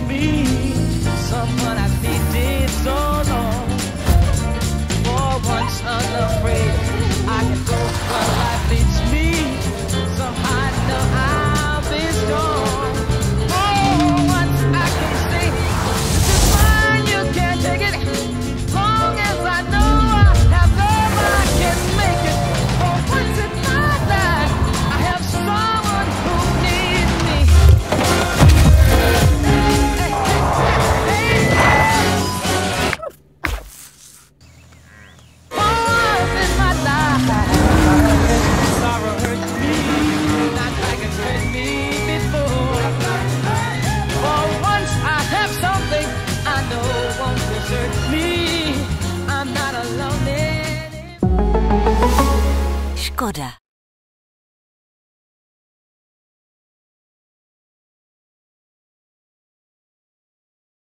me, Skoda.